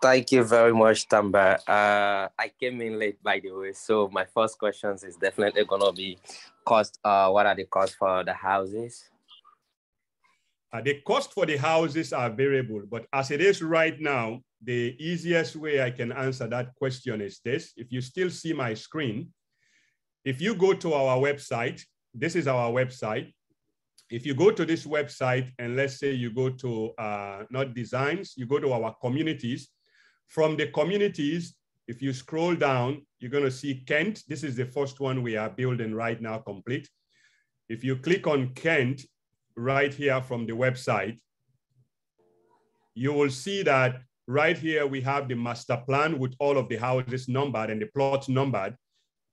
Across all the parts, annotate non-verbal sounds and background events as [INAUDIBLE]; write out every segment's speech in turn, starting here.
Thank you very much, Tamba. Uh, I came in late, by the way, so my first questions is definitely gonna be cost. Uh, what are the costs for the houses? Uh, the cost for the houses are variable, but as it is right now, the easiest way I can answer that question is this. If you still see my screen, if you go to our website, this is our website. If you go to this website and let's say you go to uh, not designs, you go to our communities. From the communities, if you scroll down, you're gonna see Kent. This is the first one we are building right now complete. If you click on Kent right here from the website, you will see that right here we have the master plan with all of the houses numbered and the plots numbered.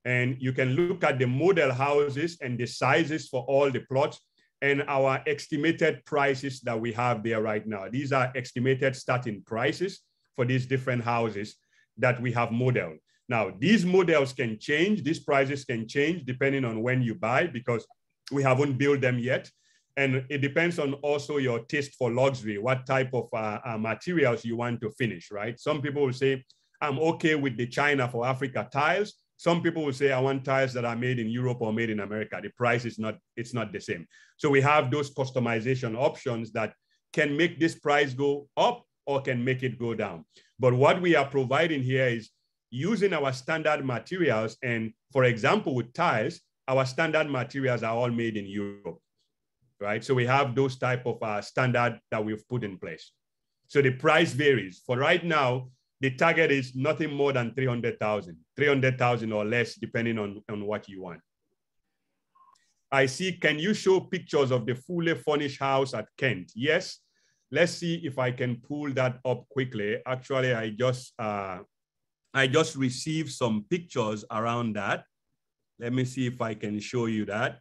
And you can look at the model houses and the sizes for all the plots and our estimated prices that we have there right now. These are estimated starting prices for these different houses that we have modeled. Now, these models can change, these prices can change depending on when you buy because we haven't built them yet. And it depends on also your taste for luxury, what type of uh, uh, materials you want to finish, right? Some people will say, I'm okay with the China for Africa tiles. Some people will say, I want tiles that are made in Europe or made in America. The price is not, it's not the same. So we have those customization options that can make this price go up or can make it go down. But what we are providing here is using our standard materials. And for example, with tiles, our standard materials are all made in Europe right? So we have those type of uh, standard that we've put in place. So the price varies. For right now, the target is nothing more than 300,000, 300,000 or less, depending on, on what you want. I see, can you show pictures of the fully furnished house at Kent? Yes. Let's see if I can pull that up quickly. Actually, I just, uh, I just received some pictures around that. Let me see if I can show you that.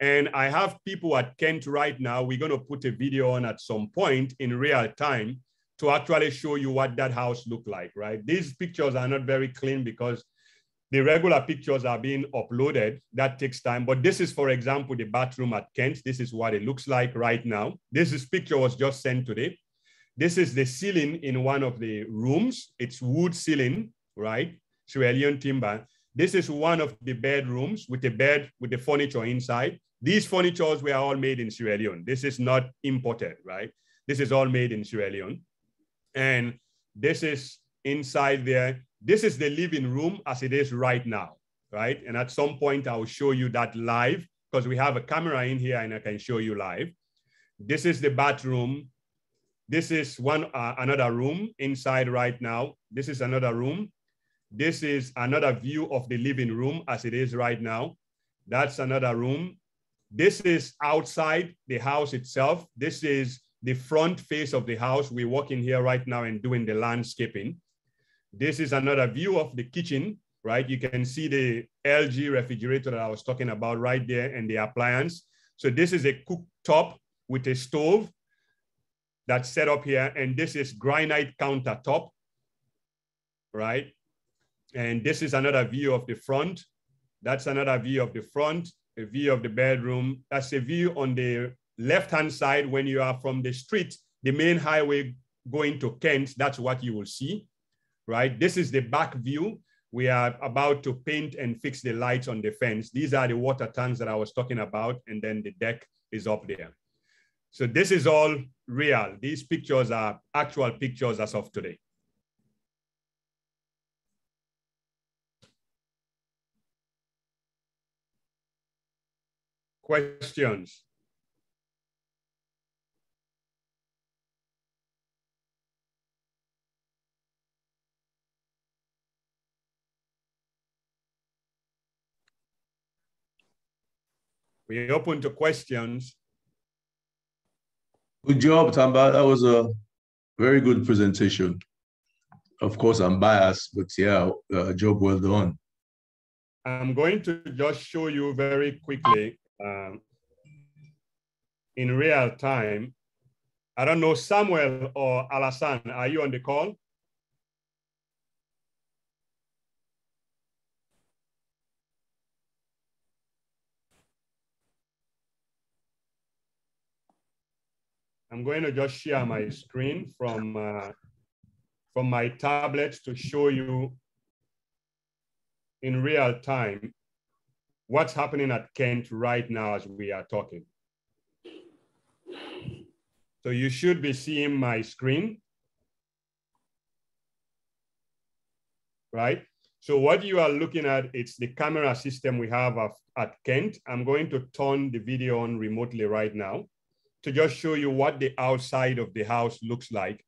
And I have people at Kent right now. We're going to put a video on at some point in real time to actually show you what that house looked like, right? These pictures are not very clean because the regular pictures are being uploaded. That takes time. But this is, for example, the bathroom at Kent. This is what it looks like right now. This is picture was just sent today. This is the ceiling in one of the rooms. It's wood ceiling, right? Sierra Leone timber. This is one of the bedrooms with a bed with the furniture inside. These furnitures were all made in Sierra Leone. This is not imported, right? This is all made in Sierra Leone. And this is inside there. This is the living room as it is right now, right? And at some point, I'll show you that live because we have a camera in here and I can show you live. This is the bathroom. This is one uh, another room inside right now. This is another room. This is another view of the living room as it is right now. That's another room. This is outside the house itself. This is the front face of the house. We're walking here right now and doing the landscaping. This is another view of the kitchen, right? You can see the LG refrigerator that I was talking about right there and the appliance. So this is a cooktop with a stove that's set up here. And this is granite countertop, right? And this is another view of the front. That's another view of the front a view of the bedroom. That's a view on the left-hand side when you are from the street, the main highway going to Kent, that's what you will see, right? This is the back view. We are about to paint and fix the lights on the fence. These are the water tanks that I was talking about, and then the deck is up there. So this is all real. These pictures are actual pictures as of today. Questions? We open to questions. Good job, Tamba. That was a very good presentation. Of course, I'm biased, but yeah, uh, job well done. I'm going to just show you very quickly um, in real time. I don't know, Samuel or Alassane, are you on the call? I'm going to just share my screen from, uh, from my tablet to show you in real time what's happening at Kent right now as we are talking. So you should be seeing my screen, right? So what you are looking at, it's the camera system we have at Kent. I'm going to turn the video on remotely right now to just show you what the outside of the house looks like.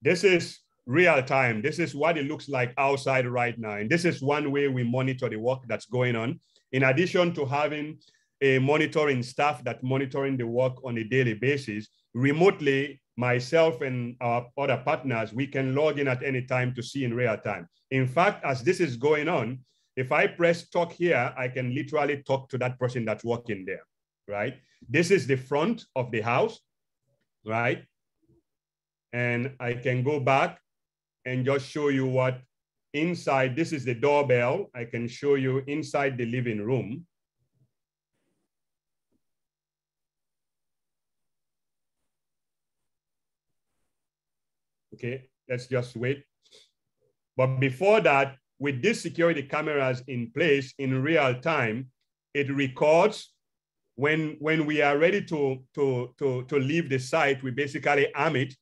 This is real time. This is what it looks like outside right now. And this is one way we monitor the work that's going on. In addition to having a monitoring staff that monitoring the work on a daily basis, remotely, myself and our other partners, we can log in at any time to see in real time. In fact, as this is going on, if I press talk here, I can literally talk to that person that's working there, right? This is the front of the house, right? And I can go back and just show you what inside, this is the doorbell. I can show you inside the living room. Okay, let's just wait. But before that, with these security cameras in place in real time, it records when, when we are ready to, to, to, to leave the site, we basically arm it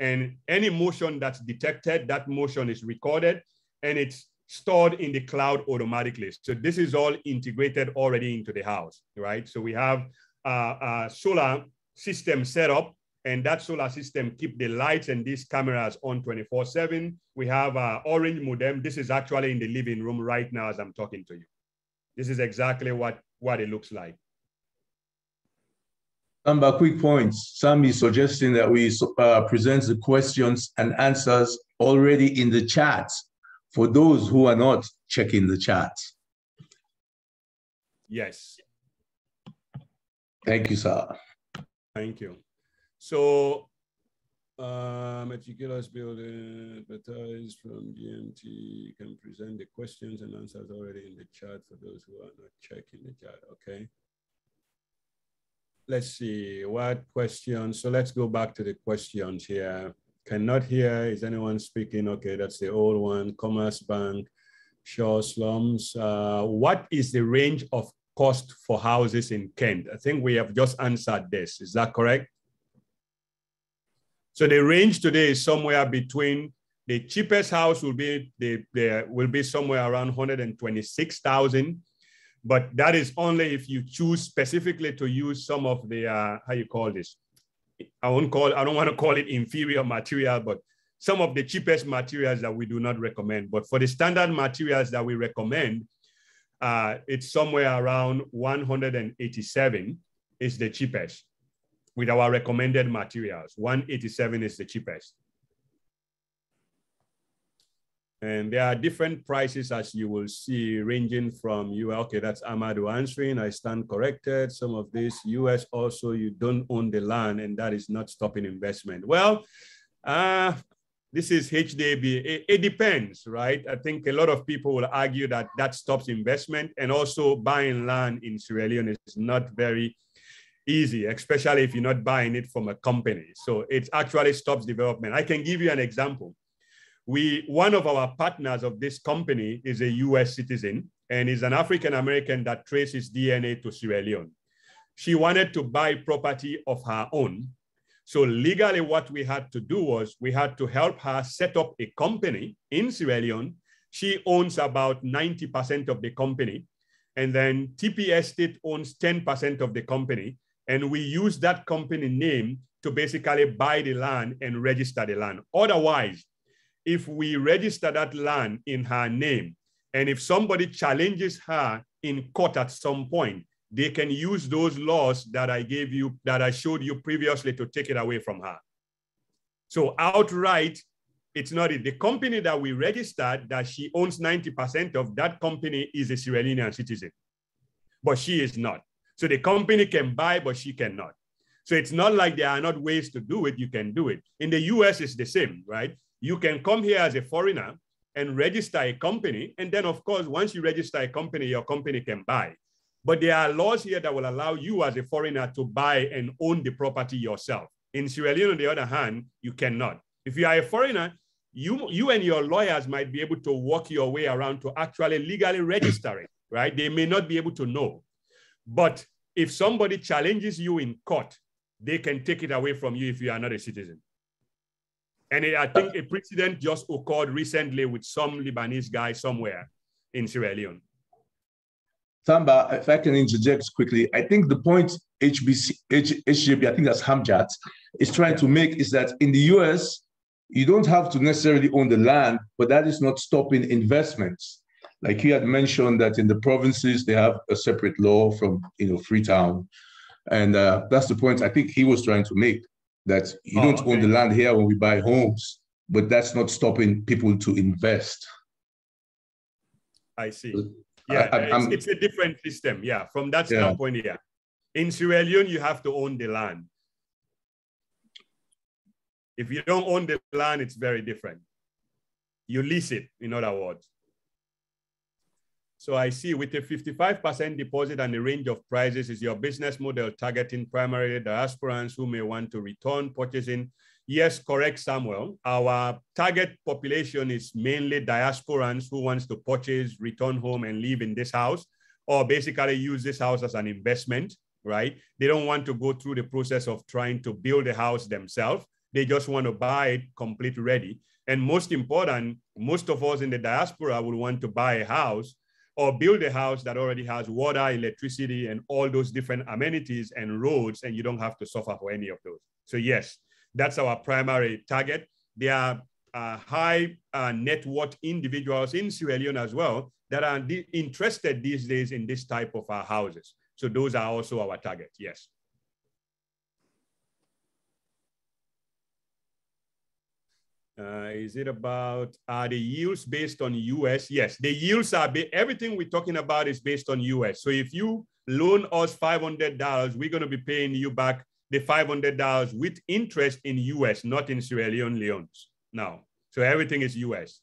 and any motion that's detected, that motion is recorded and it's stored in the cloud automatically. So this is all integrated already into the house, right? So we have a, a solar system set up and that solar system keep the lights and these cameras on 24 seven. We have a orange modem. This is actually in the living room right now as I'm talking to you. This is exactly what, what it looks like. Number quick points. Sam is suggesting that we uh, present the questions and answers already in the chat for those who are not checking the chat. Yes. Thank you, sir. Thank you. So, uh, meticulous building advertised from GMT can present the questions and answers already in the chat for those who are not checking the chat. Okay let's see what questions. So let's go back to the questions here. Cannot hear. Is anyone speaking? Okay, that's the old one. Commerce Bank, Shaw Slums. Uh, what is the range of cost for houses in Kent? I think we have just answered this. Is that correct? So the range today is somewhere between the cheapest house will be the, the will be somewhere around 126,000 but that is only if you choose specifically to use some of the, uh, how you call this? I won't call, I don't want to call it inferior material, but some of the cheapest materials that we do not recommend. But for the standard materials that we recommend, uh, it's somewhere around 187 is the cheapest with our recommended materials. 187 is the cheapest. And there are different prices as you will see ranging from you, okay, that's Amado answering, I stand corrected. Some of this US also, you don't own the land and that is not stopping investment. Well, uh, this is HDB. It, it, depends, right? I think a lot of people will argue that that stops investment and also buying land in Sierra Leone is not very easy, especially if you're not buying it from a company. So it actually stops development. I can give you an example we one of our partners of this company is a US citizen and is an African American that traces DNA to Sierra Leone. She wanted to buy property of her own. So legally what we had to do was we had to help her set up a company in Sierra Leone. She owns about 90% of the company. And then TP Estate owns 10% of the company. And we use that company name to basically buy the land and register the land. Otherwise, if we register that land in her name, and if somebody challenges her in court at some point, they can use those laws that I gave you, that I showed you previously to take it away from her. So outright, it's not it. The company that we registered that she owns 90% of, that company is a Sierra Leonean citizen, but she is not. So the company can buy, but she cannot. So it's not like there are not ways to do it. You can do it. In the US, it's the same, right? You can come here as a foreigner and register a company. And then, of course, once you register a company, your company can buy. But there are laws here that will allow you as a foreigner to buy and own the property yourself. In Sierra Leone, on the other hand, you cannot. If you are a foreigner, you, you and your lawyers might be able to work your way around to actually legally register it, right? They may not be able to know. But if somebody challenges you in court, they can take it away from you if you are not a citizen. And I think a precedent just occurred recently with some Lebanese guy somewhere in Sierra Leone. Samba, if I can interject quickly, I think the point HBC, H, HJB, I think that's Hamjat, is trying to make is that in the US, you don't have to necessarily own the land, but that is not stopping investments. Like he had mentioned that in the provinces, they have a separate law from, you know, Freetown. And uh, that's the point I think he was trying to make, that you oh, don't okay. own the land here when we buy homes, but that's not stopping people to invest. I see. Yeah, I, it's, it's, a different system. Yeah, from that standpoint, yeah. In Sierra Leone, you have to own the land. If you don't own the land, it's very different. You lease it, in other words. So I see with a 55% deposit and a range of prices is your business model targeting primarily diasporans who may want to return purchasing. Yes, correct, Samuel. Our target population is mainly diasporans who wants to purchase, return home and live in this house or basically use this house as an investment, right? They don't want to go through the process of trying to build a house themselves. They just want to buy it complete ready. And most important, most of us in the diaspora would want to buy a house or build a house that already has water, electricity, and all those different amenities and roads, and you don't have to suffer for any of those. So yes, that's our primary target. There are uh, high uh, net worth individuals in Sierra Leone as well that are interested these days in this type of uh, houses. So those are also our target, yes. Uh, is it about are the yields based on US? Yes, the yields are everything we're talking about is based on US. So if you loan us $500, we're going to be paying you back the $500 with interest in US, not in Sierra Leone now. So everything is US.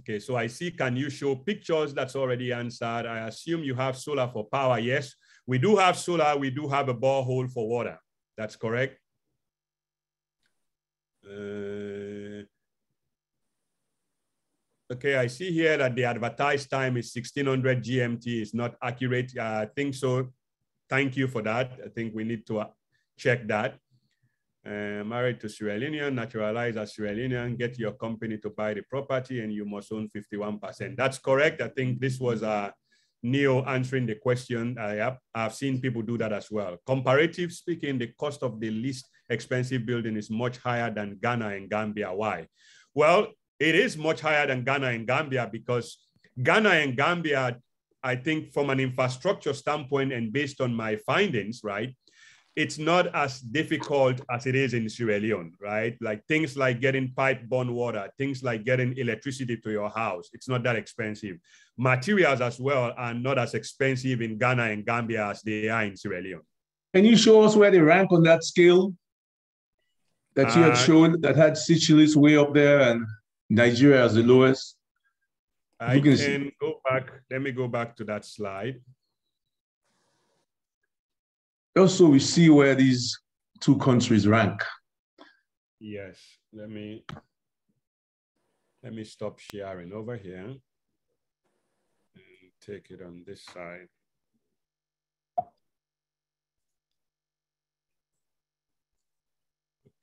Okay, so I see, can you show pictures? That's already answered. I assume you have solar for power. Yes, we do have solar. We do have a borehole for water. That's correct. Uh, okay, I see here that the advertised time is 1600 GMT. Is not accurate. I think so. Thank you for that. I think we need to uh, check that uh, married to Sierra Leonean, naturalized as Sierra Leonean, get your company to buy the property and you must own 51%. That's correct. I think this was uh, Neil answering the question. I have, I've seen people do that as well. Comparative speaking, the cost of the least expensive building is much higher than Ghana and Gambia. Why? Well, it is much higher than Ghana and Gambia because Ghana and Gambia, I think from an infrastructure standpoint and based on my findings, right, it's not as difficult as it is in Sierra Leone, right? Like things like getting pipe-borne water, things like getting electricity to your house, it's not that expensive. Materials as well are not as expensive in Ghana and Gambia as they are in Sierra Leone. Can you show us where they rank on that scale that you had uh, shown that had Seychelles way up there and Nigeria as the lowest? I can, can go back. Let me go back to that slide also we see where these two countries rank. Yes, let me let me stop sharing over here and take it on this side.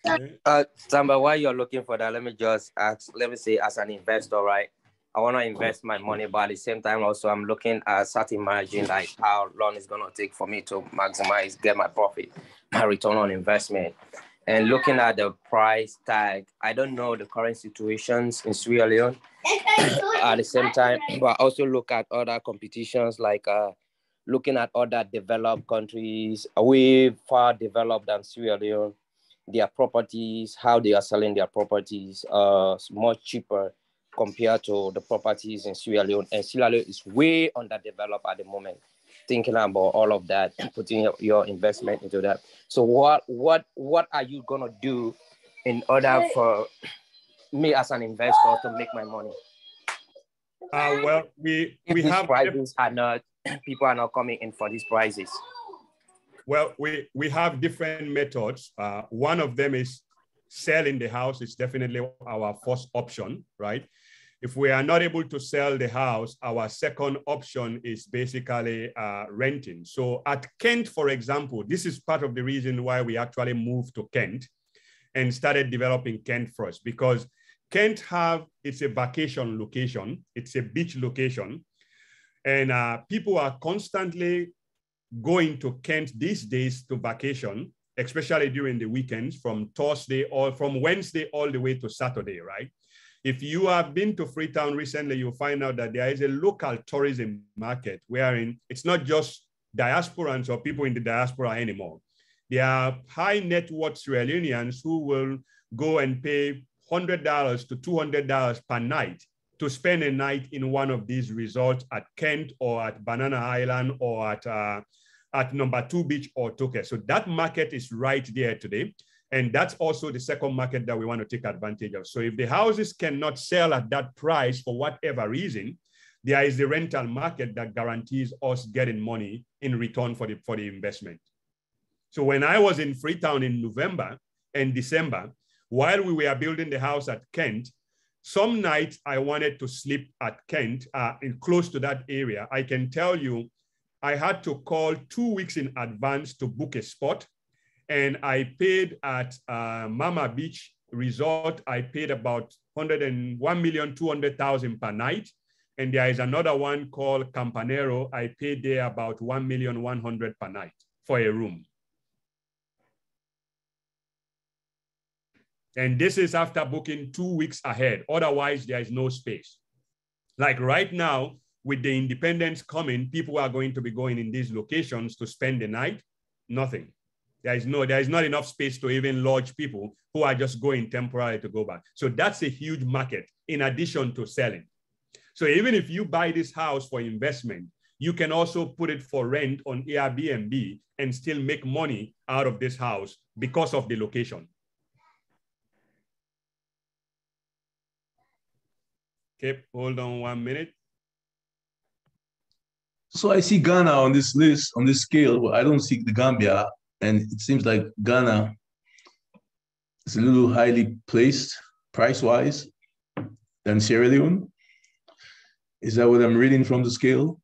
Okay. Uh, Samba, while you're looking for that, let me just ask, let me say as an investor, right? I want to invest my money, but at the same time, also I'm looking at certain margin, like how long it's gonna take for me to maximize, get my profit, my return on investment. And looking at the price tag, I don't know the current situations in Sierra Leone. at the same time, but also look at other competitions, like uh, looking at other developed countries, way far developed than Sierra Leone. Their properties, how they are selling their properties, uh, much cheaper compared to the properties in Sierra Leone. And Sierra Leone is way underdeveloped at the moment. thinking about all of that and [CLEARS THROAT] putting your, your investment into that. So what what what are you gonna do in order for [CLEARS THROAT] me as an investor to make my money? Uh, well, we If we these have prices are not [CLEARS THROAT] people are not coming in for these prices. well we we have different methods. Uh, one of them is selling the house. It's definitely our first option, right? If we are not able to sell the house, our second option is basically uh, renting. So at Kent, for example, this is part of the reason why we actually moved to Kent and started developing Kent first because Kent have, it's a vacation location, it's a beach location. And uh, people are constantly going to Kent these days to vacation, especially during the weekends from Thursday or from Wednesday all the way to Saturday, right? If you have been to Freetown recently, you'll find out that there is a local tourism market wherein it's not just diasporans or people in the diaspora anymore. There are high net worth Sierra who will go and pay $100 to $200 per night to spend a night in one of these resorts at Kent or at Banana Island or at, uh, at number two beach or Tokeh. So that market is right there today. And that's also the second market that we want to take advantage of. So if the houses cannot sell at that price for whatever reason, there is the rental market that guarantees us getting money in return for the, for the investment. So when I was in Freetown in November and December, while we were building the house at Kent, some nights I wanted to sleep at Kent, uh, in close to that area. I can tell you, I had to call two weeks in advance to book a spot and I paid at uh, Mama Beach Resort, I paid about 101 million, 200,000 per night. And there is another one called Campanero. I paid there about 1 million, 100 per night for a room. And this is after booking two weeks ahead. Otherwise, there is no space. Like right now, with the independence coming, people are going to be going in these locations to spend the night. Nothing. There is no, there is not enough space to even lodge people who are just going temporarily to go back. So that's a huge market in addition to selling. So even if you buy this house for investment, you can also put it for rent on Airbnb and still make money out of this house because of the location. Okay, hold on one minute. So I see Ghana on this list, on this scale, but I don't see the Gambia. And it seems like Ghana is a little highly placed price-wise than Sierra Leone. Is that what I'm reading from the scale?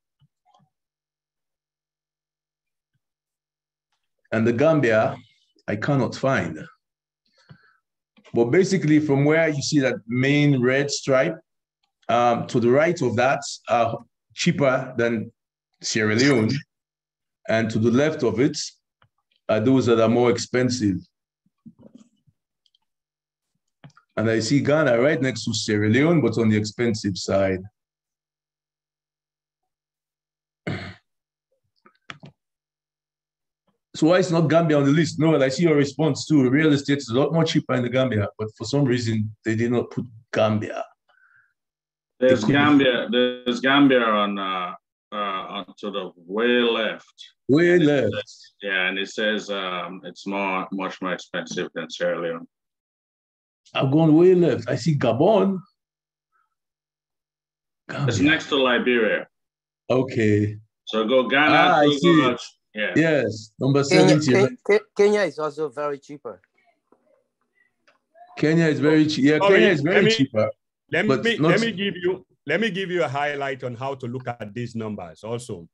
And the Gambia, I cannot find. But basically from where you see that main red stripe, um, to the right of that are cheaper than Sierra Leone. And to the left of it are those that are more expensive. And I see Ghana right next to Sierra Leone, but on the expensive side. So why is not Gambia on the list? No, and I see your response too. Real estate is a lot more cheaper in the Gambia, but for some reason they did not put Gambia. There's Gambia. There's Gambia on uh, uh, on to the way left. Way left. Yeah, and it says um, it's more much more expensive than Sierra Leone. I've gone way left. I see Gabon. It's next to Liberia. Okay. So go Ghana. Ah, I see go- Yeah. Yes, number Kenya, 70. Ke- Ke- Kenya is also very cheaper. Kenya is very cheap. Yeah, Sorry, Kenya is let very me- cheaper. Let me let me give you let me give you a highlight on how to look at these numbers also.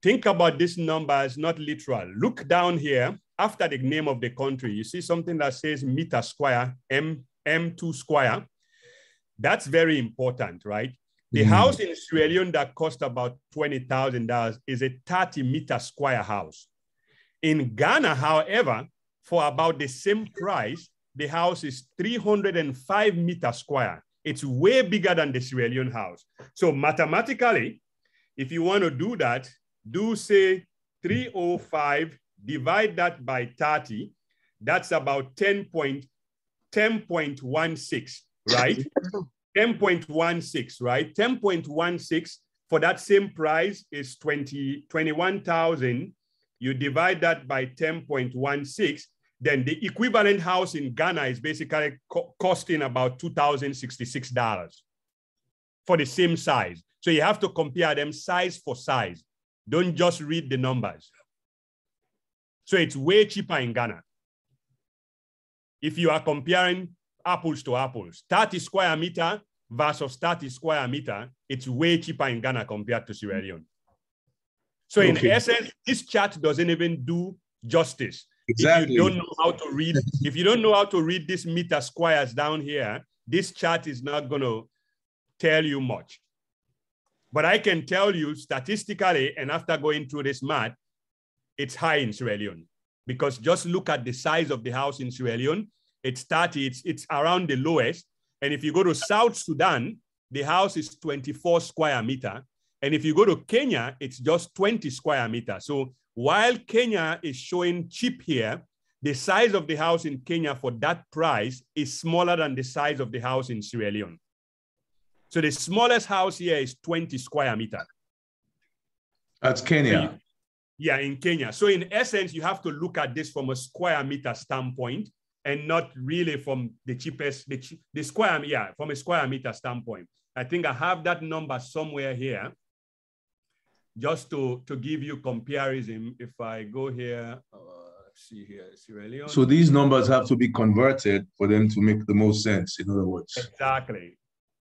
Think about these numbers, not literal. Look down here after the name of the country. You see something that says meter square, M M2 square. That's very important, right? The Mhm. house in Sierra Leone that cost about $20,000 is a 30 meter square house. In Ghana, however, for about the same price, the house is 305 meter square. It's way bigger than the Sierra Leone house. So mathematically, if you want to do that, do say 305, divide that by 30. That's about 10 point, 10.16, right? [LAUGHS] 10.16, right? 10.16 for that same price is 20, 21,000. You divide that by 10.16, then the equivalent house in Ghana is basically co costing about $2,066 for the same size. So you have to compare them size for size. Don't just read the numbers. So it's way cheaper in Ghana. If you are comparing apples to apples, 30 square meter versus 30 square meter, it's way cheaper in Ghana compared to Sierra Leone. So in essence, this chart doesn't even do justice. Exactly. If you don't know how to read, [LAUGHS] if you don't know how to read these meter squares down here, this chart is not going to tell you much. But I can tell you statistically, and after going through this math, it's high in Sierra Leone. Because just look at the size of the house in Sierra Leone. It's 30, it's, it's around the lowest. And if you go to South Sudan, the house is 24 square meter. And if you go to Kenya, it's just 20 square meter. So while Kenya is showing cheap here, the size of the house in Kenya for that price is smaller than the size of the house in Sierra Leone. So the smallest house here is 20 square meter. That's Kenya. Yeah, in Kenya. So in essence, you have to look at this from a square meter standpoint and not really from the cheapest, the, the square, yeah, from a square meter standpoint. I think I have that number somewhere here just to, to give you comparison. If I go here, uh, see here, Sierra Leone. So these numbers have to be converted for them to make the most sense, in other words. Exactly,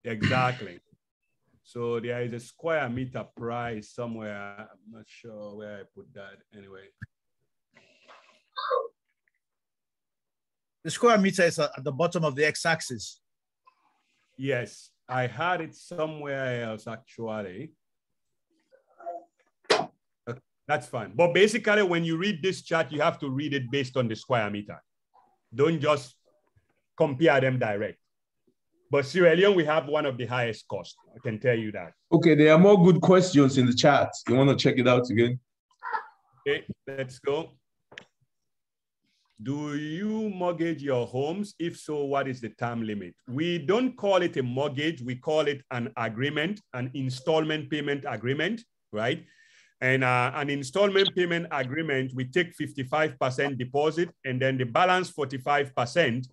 exactly. So there is a square meter price somewhere. I'm not sure where I put that anyway. The square meter is at the bottom of the x-axis. Yes, I had it somewhere else actually. That's fine. But basically, when you read this chart, you have to read it based on the square meter. Don't just compare them direct. But Sierra Leone, we have one of the highest costs. I can tell you that. Okay, there are more good questions in the chat. You want to check it out again? Okay, let's go. Do you mortgage your homes? If so, what is the term limit? We don't call it a mortgage. We call it an agreement, an installment payment agreement, right? And uh, an installment payment agreement, we take 55% deposit and then the balance 45%,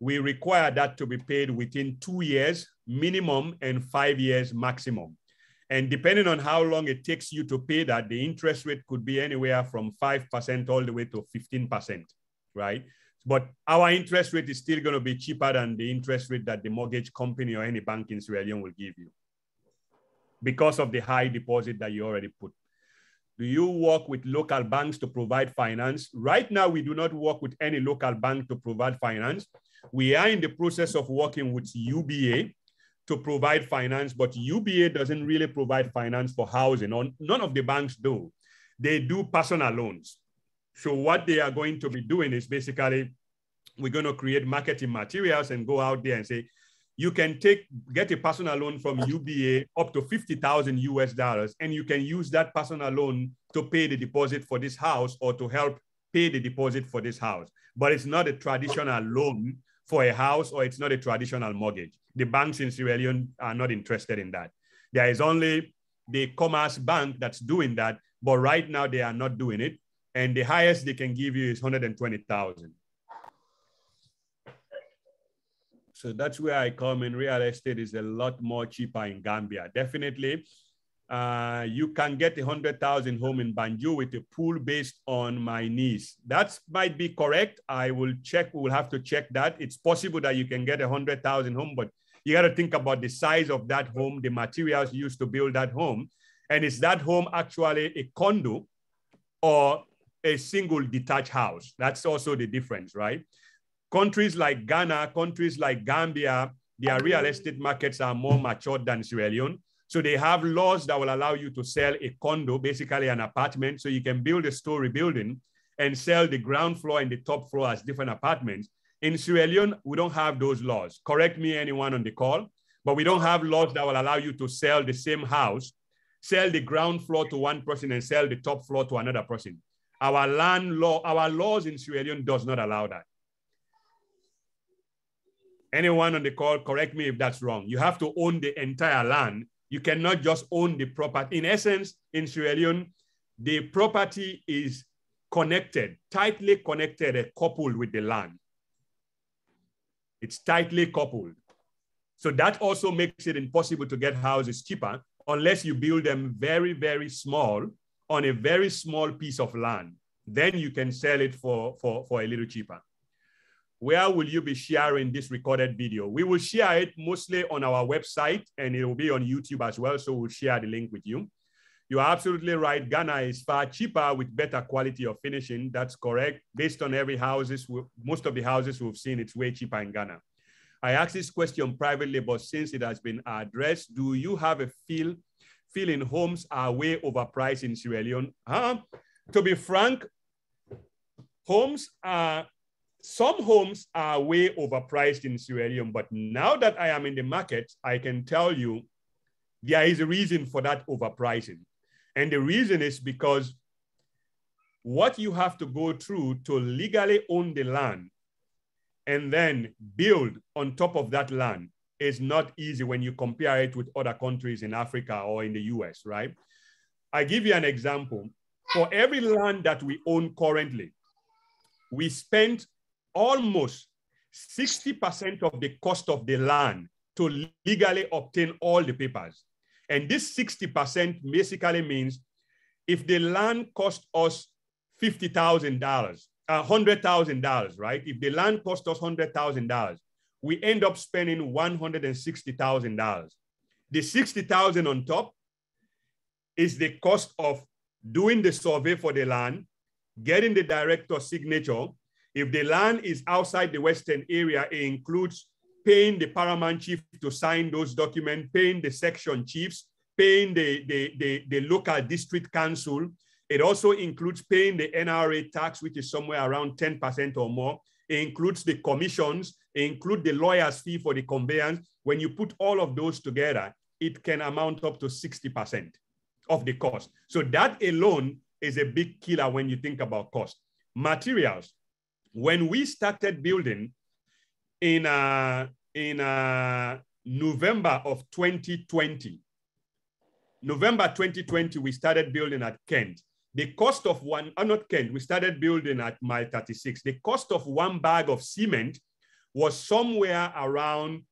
we require that to be paid within two years minimum and five years maximum. And depending on how long it takes you to pay that, the interest rate could be anywhere from 5% all the way to 15% right? But our interest rate is still going to be cheaper than the interest rate that the mortgage company or any bank in Sierra Leone will give you because of the high deposit that you already put. Do you work with local banks to provide finance? Right now, we do not work with any local bank to provide finance. We are in the process of working with UBA to provide finance, but UBA doesn't really provide finance for housing. or None of the banks do. They do personal loans. So what they are going to be doing is basically, we're going to create marketing materials and go out there and say, you can take get a personal loan from UBA up to 50,000 US dollars, and you can use that personal loan to pay the deposit for this house or to help pay the deposit for this house. But it's not a traditional loan for a house or it's not a traditional mortgage. The banks in Sierra Leone are not interested in that. There is only the Commerce Bank that's doing that, but right now they are not doing it and the highest they can give you is 120,000. So that's where I come in. Real estate is a lot more cheaper in Gambia. Definitely, uh, you can get a 100,000 home in Banjul with a pool based on my niece. That might be correct. I will check. We will have to check that. It's possible that you can get a 100,000 home, but you got to think about the size of that home, the materials used to build that home. And is that home actually a condo or a single detached house. That's also the difference, right? Countries like Ghana, countries like Gambia, their real estate markets are more matured than Sierra Leone. So they have laws that will allow you to sell a condo, basically an apartment. So you can build a story building and sell the ground floor and the top floor as different apartments. In Sierra Leone, we don't have those laws. Correct me, anyone on the call, but we don't have laws that will allow you to sell the same house, sell the ground floor to one person and sell the top floor to another person. Our land law, our laws in Sierra Leone does not allow that. Anyone on the call, correct me if that's wrong. You have to own the entire land. You cannot just own the property. In essence, in Sierra Leone, the property is connected, tightly connected and coupled with the land. It's tightly coupled. So that also makes it impossible to get houses cheaper unless you build them very, very small on a very small piece of land. Then you can sell it for, for, for a little cheaper. Where will you be sharing this recorded video? We will share it mostly on our website and it will be on YouTube as well. So we'll share the link with you. You're absolutely right. Ghana is far cheaper with better quality of finishing. That's correct. Based on every houses, most of the houses we've seen, it's way cheaper in Ghana. I asked this question privately, but since it has been addressed, do you have a feel feeling homes are way overpriced in Sierra Leone? Huh? To be frank, homes are some homes are way overpriced in Sierra Leone, but now that I am in the market, I can tell you there is a reason for that overpricing. And the reason is because what you have to go through to legally own the land and then build on top of that land is not easy when you compare it with other countries in Africa or in the US, right? I give you an example. For every land that we own currently, we spent almost 60% of the cost of the land to legally obtain all the papers. And this 60% basically means if the land cost us $50,000, $100,000, uh, right? If the land cost us $100,000, we end up spending $160,000. The 60,000 on top is the cost of doing the survey for the land, getting the director's signature, if the land is outside the Western area, it includes paying the paramount chief to sign those documents, paying the section chiefs, paying the, the, the, the local district council. It also includes paying the NRA tax, which is somewhere around 10% or more. It includes the commissions, it includes the lawyer's fee for the conveyance. When you put all of those together, it can amount up to 60% of the cost. So that alone is a big killer when you think about cost. Materials, when we started building in, uh, in uh, November of 2020, November 2020, we started building at Kent. The cost of one, uh, not Kent, we started building at mile 36. The cost of one bag of cement was somewhere around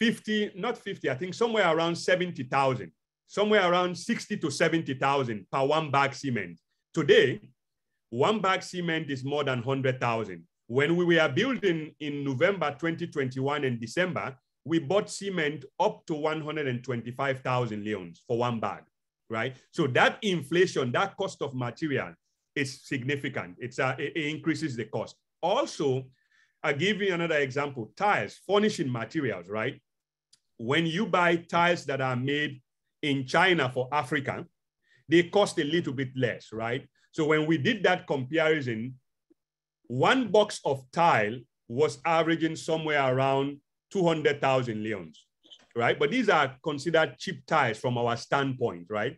50, not 50, I think somewhere around 70,000, somewhere around 60 to 70,000 per one bag cement. Today, one bag cement is more than 100,000. When we were building in November 2021 and December, we bought cement up to 125,000 leones for one bag, right? So that inflation, that cost of material is significant. It's uh, it, increases the cost. Also, I'll give you another example, tires, furnishing materials, right? When you buy tires that are made in China for Africa, they cost a little bit less, right? So when we did that comparison, one box of tile was averaging somewhere around 200,000 leons, right? But these are considered cheap tiles from our standpoint, right?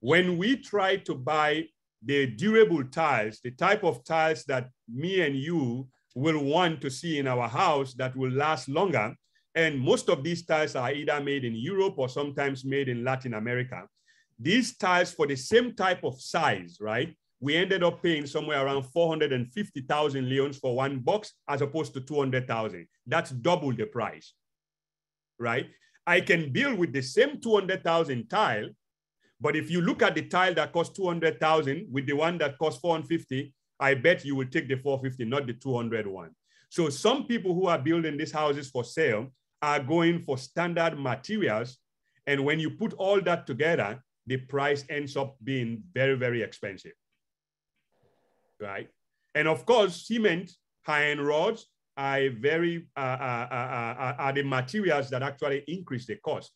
When we try to buy the durable tiles, the type of tiles that me and you will want to see in our house that will last longer, and most of these tiles are either made in Europe or sometimes made in Latin America. These tiles for the same type of size, right? We ended up paying somewhere around 450,000 leones for one box as opposed to 200,000. That's double the price, right? I can build with the same 200,000 tile, but if you look at the tile that costs 200,000 with the one that costs 450, I bet you will take the 450, not the 200 one. So some people who are building these houses for sale are going for standard materials. And when you put all that together, the price ends up being very, very expensive right? And of course, cement, iron rods are very uh, uh, uh, are the materials that actually increase the cost.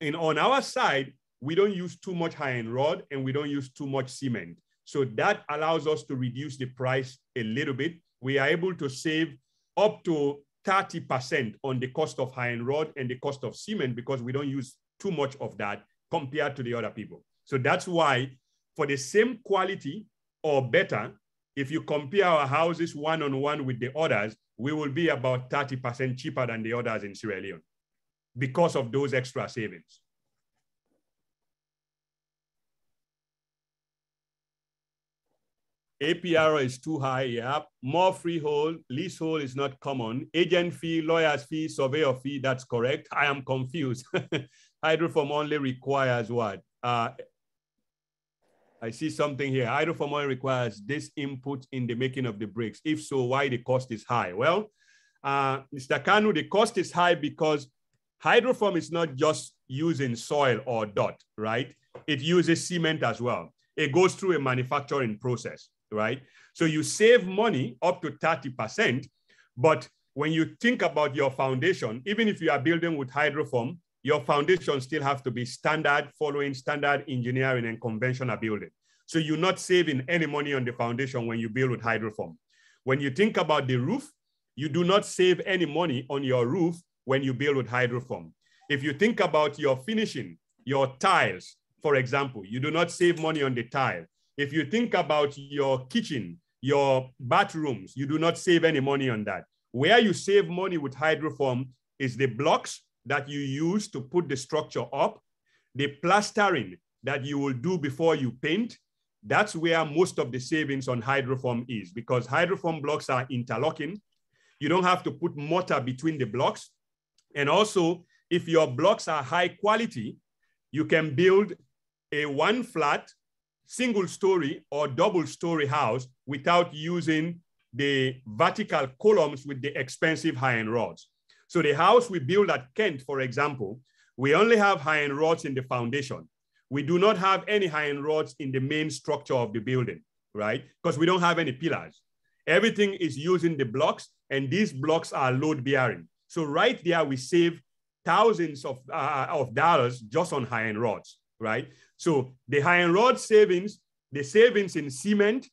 And on our side, we don't use too much iron rod and we don't use too much cement. So that allows us to reduce the price a little bit. We are able to save up to 30% on the cost of iron rod and the cost of cement because we don't use too much of that compared to the other people. So that's why for the same quality or better, if you compare our houses one on one with the others, we will be about 30% cheaper than the others in Sierra Leone because of those extra savings. APR is too high, yeah. More freehold, leasehold is not common. Agent fee, lawyer's fee, surveyor fee, that's correct. I am confused. [LAUGHS] Hydraform only requires what? Uh, I see something here. Hydraform only requires this input in the making of the bricks. If so, why the cost is high? Well, uh, Mr. Kanu, the cost is high because Hydraform is not just using soil or dot, right? It uses cement as well. It goes through a manufacturing process right? So you save money up to 30%, but when you think about your foundation, even if you are building with Hydraform, your foundation still have to be standard, following standard engineering and conventional building. So you're not saving any money on the foundation when you build with Hydraform. When you think about the roof, you do not save any money on your roof when you build with Hydraform. If you think about your finishing, your tiles, for example, you do not save money on the tile. If you think about your kitchen, your bathrooms, you do not save any money on that. Where you save money with Hydraform is the blocks that you use to put the structure up, the plastering that you will do before you paint. That's where most of the savings on Hydraform is because Hydraform blocks are interlocking. You don't have to put mortar between the blocks. And also, if your blocks are high quality, you can build a one flat single story or double story house without using the vertical columns with the expensive iron rods. So the house we build at Kent, for example, we only have iron rods in the foundation. We do not have any iron rods in the main structure of the building, right? Because we don't have any pillars. Everything is using the blocks and these blocks are load bearing. So right there, we save thousands of, uh, of dollars just on iron rods, right? So the iron rod savings, the savings in cement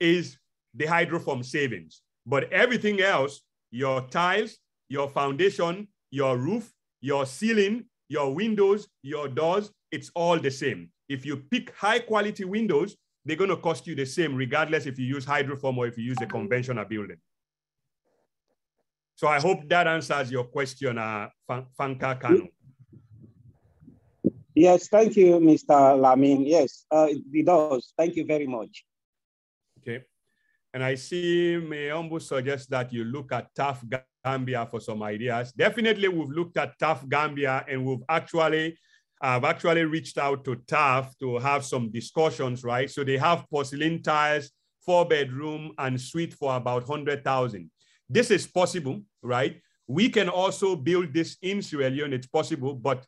is the Hydraform savings. But everything else, your tiles, your foundation, your roof, your ceiling, your windows, your doors, it's all the same. If you pick high quality windows, they're going to cost you the same, regardless if you use Hydraform or if you use a conventional building. So I hope that answers your question, uh, Fanka Kanu. Yes, thank you, Mr. Lamin. Yes, uh, it does. Thank you very much. Okay. And I see Mayombu suggests that you look at TAF Gambia for some ideas. Definitely, we've looked at TAF Gambia and we've actually I've actually reached out to TAF to have some discussions, right? So they have porcelain tiles, four bedroom and suite for about 100,000. This is possible, right? We can also build this in Sierra Leone, it's possible, but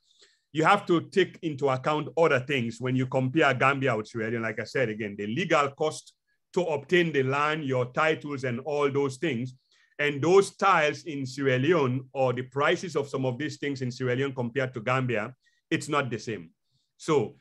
you have to take into account other things when you compare Gambia with Sierra Leone. Like I said, again, the legal cost to obtain the land, your titles, and all those things. And those tiles in Sierra Leone or the prices of some of these things in Sierra Leone compared to Gambia, it's not the same. So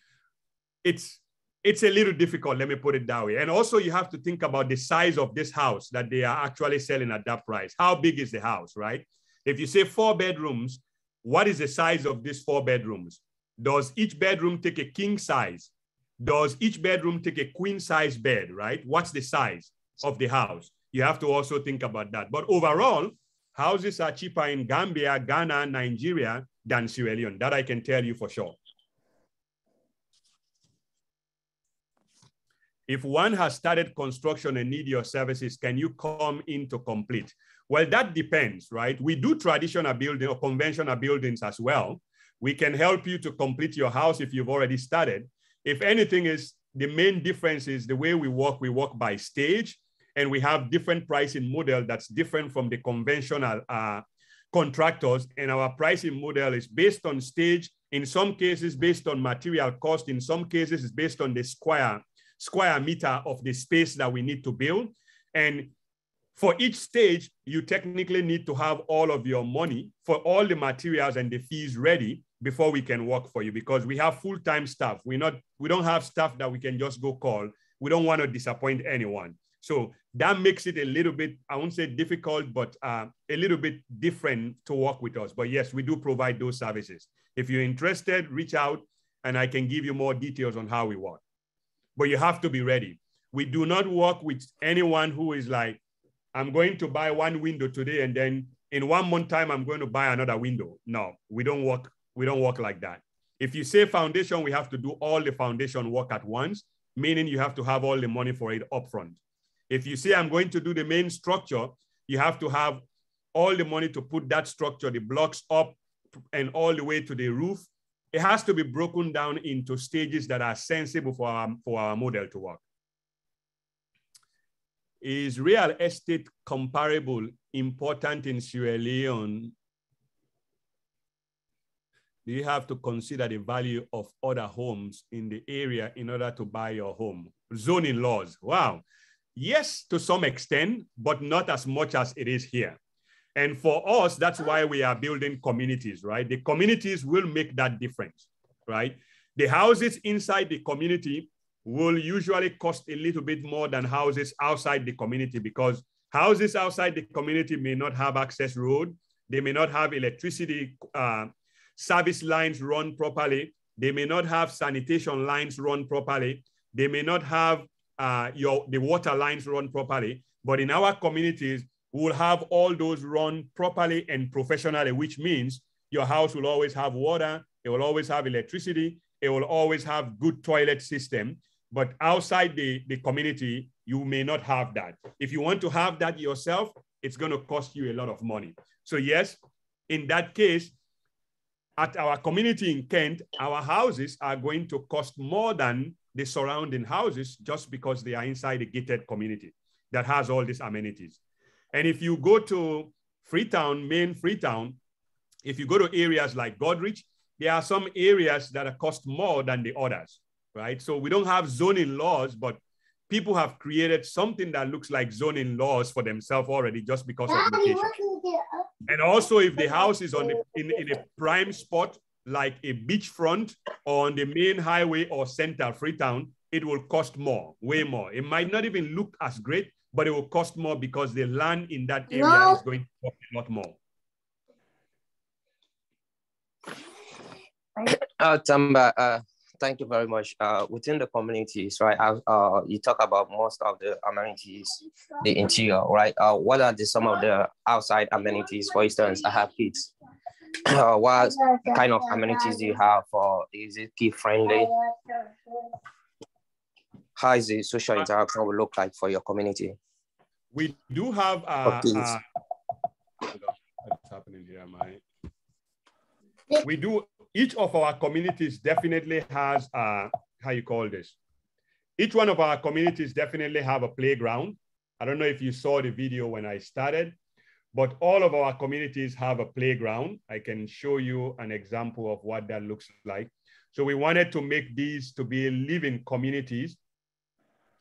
it's it's a little difficult, let me put it that way. And also you have to think about the size of this house that they are actually selling at that price. How big is the house, right? If you say four bedrooms, what is the size of these four bedrooms? Does each bedroom take a king size? Does each bedroom take a queen size bed, right? What's the size of the house? You have to also think about that. But overall, houses are cheaper in Gambia, Ghana, Nigeria than Sierra Leone. That I can tell you for sure. If one has started construction and need your services, can you come in to complete? Well, that depends, right? We do traditional building or conventional buildings as well. We can help you to complete your house if you've already started. If anything is the main difference is the way we work, we work by stage and we have different pricing model that's different from the conventional uh, contractors. And our pricing model is based on stage, in some cases based on material cost, in some cases it's based on the square, square meter of the space that we need to build. And for each stage, you technically need to have all of your money for all the materials and the fees ready before we can work for you because we have full-time staff. We're not, we don't have staff that we can just go call. We don't want to disappoint anyone. So that makes it a little bit, I won't say difficult, but uh, a little bit different to work with us. But yes, we do provide those services. If you're interested, reach out and I can give you more details on how we work. But you have to be ready. We do not work with anyone who is like, I'm going to buy one window today and then in one month time, I'm going to buy another window. No, we don't work. We don't work like that. If you say foundation, we have to do all the foundation work at once, meaning you have to have all the money for it upfront. If you say I'm going to do the main structure, you have to have all the money to put that structure, the blocks up and all the way to the roof. It has to be broken down into stages that are sensible for our, for our model to work. Is real estate comparable important in Sierra Leone? You have to consider the value of other homes in the area in order to buy your home? Zoning laws, wow. Yes, to some extent, but not as much as it is here. And for us, that's why we are building communities, right? The communities will make that difference, right? The houses inside the community will usually cost a little bit more than houses outside the community because houses outside the community may not have access road. They may not have electricity uh, service lines run properly. They may not have sanitation lines run properly. They may not have uh, your, the water lines run properly. But in our communities, we will have all those run properly and professionally, which means your house will always have water, it will always have electricity, it will always have good toilet system. But outside the, the community, you may not have that. If you want to have that yourself, it's going to cost you a lot of money. So yes, in that case, at our community in Kent, our houses are going to cost more than the surrounding houses just because they are inside a gated community that has all these amenities. And if you go to Freetown, main Freetown, if you go to areas like Goderich, there are some areas that are cost more than the others, right? So we don't have zoning laws, but people have created something that looks like zoning laws for themselves already just because of location. And also if the house is on the, in, in a prime spot, like a beachfront or on the main highway or center Freetown, it will cost more, way more. It might not even look as great, but it will cost more because the land in that area no. is going to cost a lot more. Uh, Tamba, uh, thank you very much. Uh, within the communities, right, uh, you talk about most of the amenities, the interior, right? Uh, what are the, some of the outside amenities? For instance, I have kids. [CLEARS THROAT] Uh, what kind of amenities do you have for, is it kid friendly? how is the social interaction will look like for your community? We do have uh, uh what's happening here, my we do each of our communities definitely has uh how you call this. Each one of our communities definitely have a playground. I don't know if you saw the video when I started, but all of our communities have a playground. I can show you an example of what that looks like. So we wanted to make these to be living communities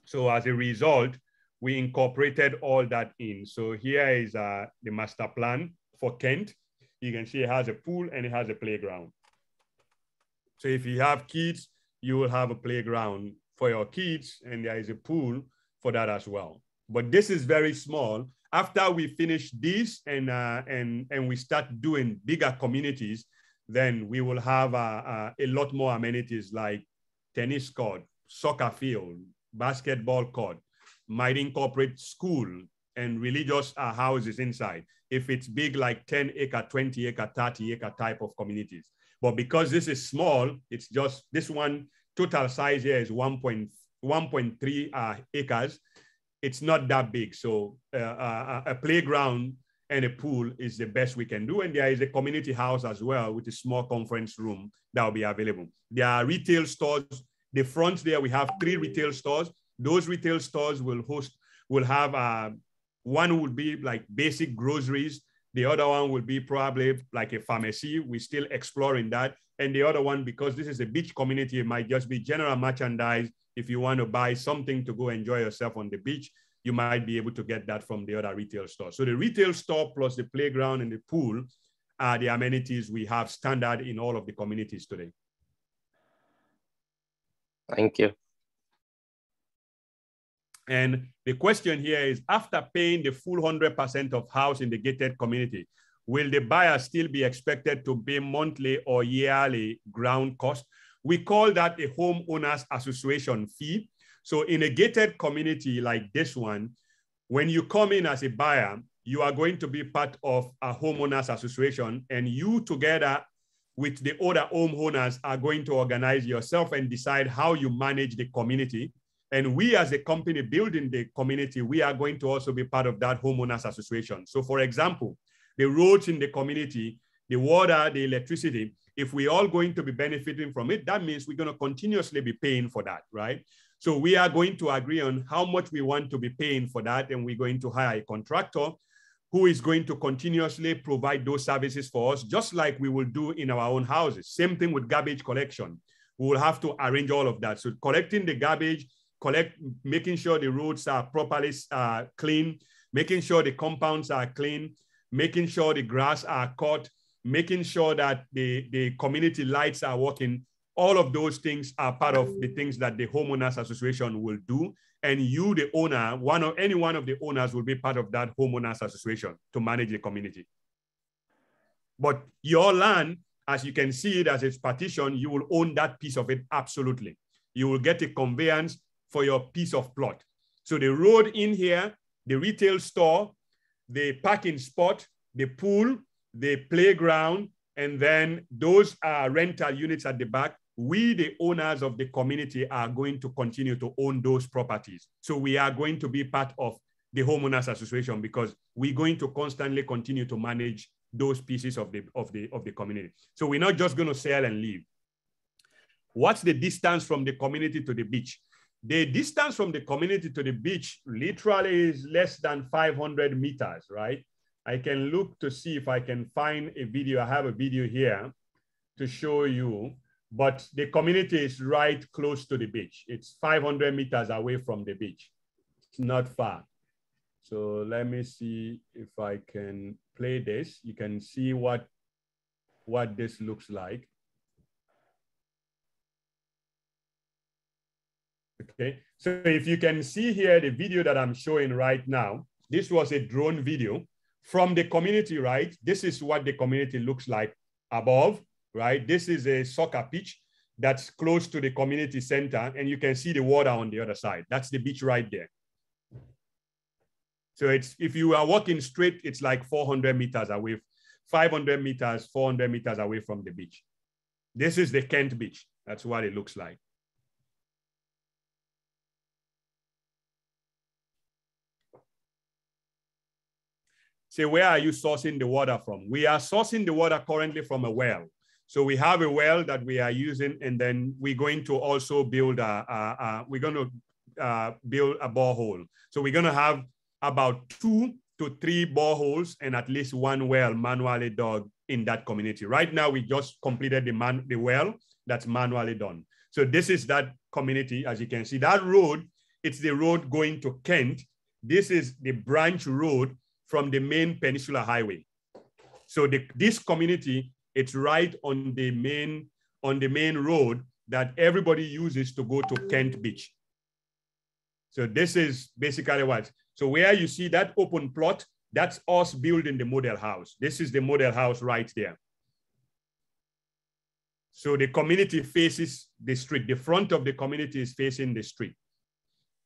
so as a result, we incorporated all that in. So here is uh, the master plan for Kent. You can see it has a pool and it has a playground. So if you have kids, you will have a playground for your kids and there is a pool for that as well. But this is very small. After we finish this and, uh, and, and we start doing bigger communities, then we will have uh, uh, a lot more amenities like tennis court, soccer field, basketball court, might incorporate school and religious uh, houses inside if it's big like 10 acre, 20 acre, 30 acre type of communities. But because this is small, it's just this one total size here is 1.3 uh, acres. It's not that big. So uh, uh, a playground and a pool is the best we can do. And there is a community house as well with a small conference room that will be available. There are retail stores the front there, we have three retail stores. Those retail stores will host, will have, uh, one would be like basic groceries. The other one will be probably like a pharmacy. We're still exploring that. And the other one, because this is a beach community, it might just be general merchandise. If you want to buy something to go enjoy yourself on the beach, you might be able to get that from the other retail store. So the retail store plus the playground and the pool are the amenities we have standard in all of the communities today. Thank you. And the question here is, after paying the full 100% of house in the gated community, will the buyer still be expected to pay monthly or yearly ground cost? We call that a homeowners association fee. So in a gated community like this one, when you come in as a buyer, you are going to be part of a homeowners association and you together with the other homeowners are going to organize yourself and decide how you manage the community. And we as a company building the community, we are going to also be part of that homeowners association. So for example, the roads in the community, the water, the electricity, if we're all going to be benefiting from it, that means we're going to continuously be paying for that, right? So we are going to agree on how much we want to be paying for that, and we're going to hire a contractor who is going to continuously provide those services for us, just like we will do in our own houses. Same thing with garbage collection. We will have to arrange all of that. So collecting the garbage, collect, making sure the roads are properly uh, clean, making sure the compounds are clean, making sure the grass are cut, making sure that the, the community lights are working. All of those things are part of the things that the homeowners association will do. And you, the owner, one of any one of the owners will be part of that homeowners association to manage the community. But your land, as you can see it as it's partition, you will own that piece of it absolutely. You will get a conveyance for your piece of plot. So the road in here, the retail store, the parking spot, the pool, the playground, and then those are rental units at the back. We, the owners of the community, are going to continue to own those properties. So we are going to be part of the homeowners association because we're going to constantly continue to manage those pieces of the, of the, of the community. So we're not just going to sell and leave. What's the distance from the community to the beach? The distance from the community to the beach literally is less than 500 meters, right? I can look to see if I can find a video. I have a video here to show you, but the community is right close to the beach. It's 500 meters away from the beach. It's not far. So let me see if I can play this. You can see what, what this looks like. Okay, so if you can see here the video that I'm showing right now, this was a drone video from the community, right? This is what the community looks like above, right? This is a soccer pitch that's close to the community center, and you can see the water on the other side. That's the beach right there. So it's if you are walking straight, it's like 400 meters away, 500 meters, 400 meters away from the beach. This is the Kent Beach. That's what it looks like. Say, where are you sourcing the water from? We are sourcing the water currently from a well. So we have a well that we are using, and then we're going to also build a, a, a we're going to uh, build a borehole. So we're going to have about two to three boreholes and at least one well manually dug in that community. Right now, we just completed the, man, the well that's manually done. So this is that community, as you can see. That road, it's the road going to Kent. This is the branch road from the main Peninsula Highway. So the, this community, it's right on the main on the main road that everybody uses to go to Kent Beach. So this is basically what. So where you see that open plot, that's us building the model house. This is the model house right there. So the community faces the street. The front of the community is facing the street.